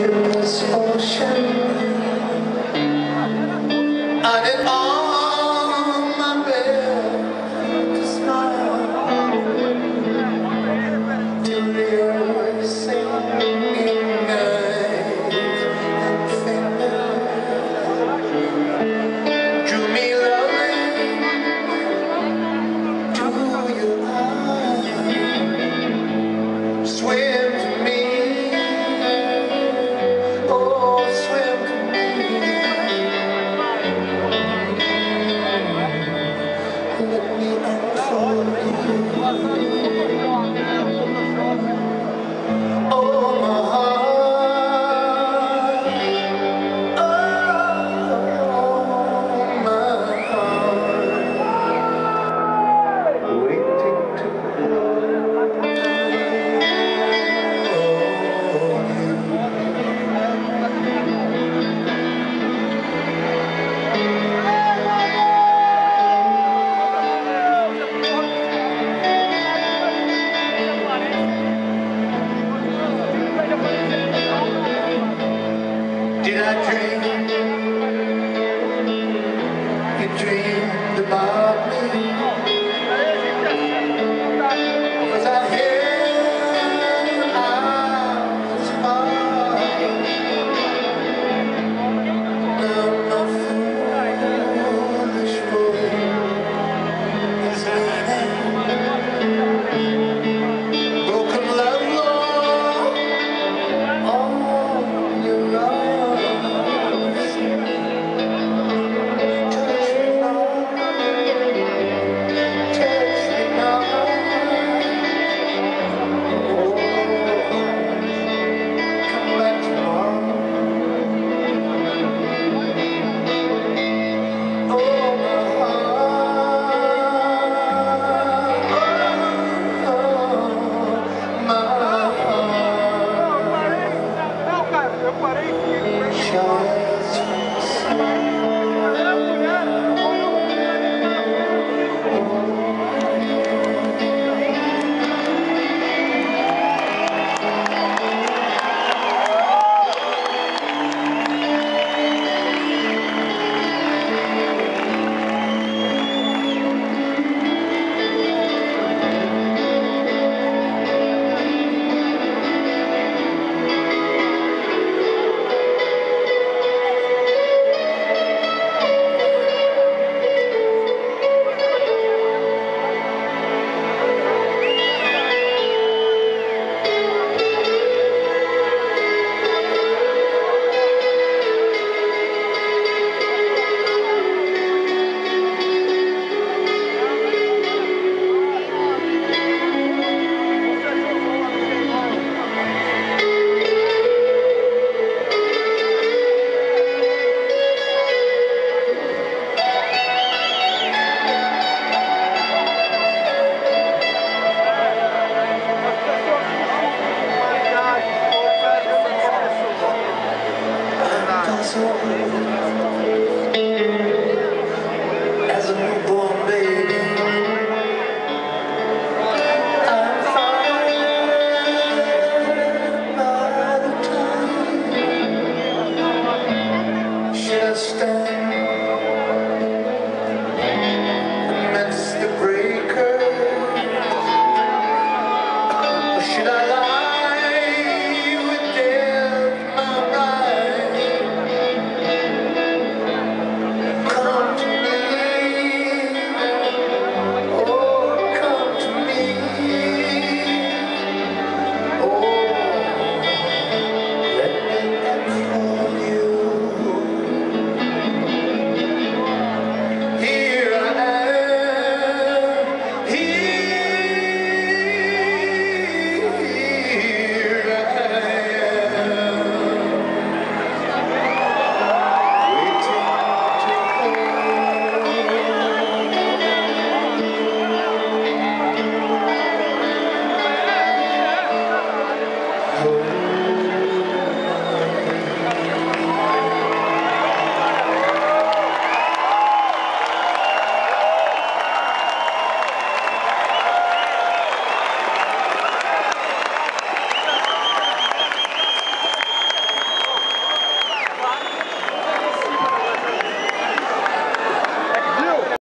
this ocean and it all Oh, my heart. Did I dream? You dream. as a newborn baby.